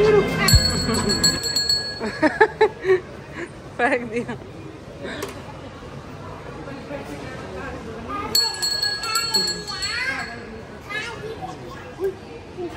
tiro. Pega, Dion. Ui, ui.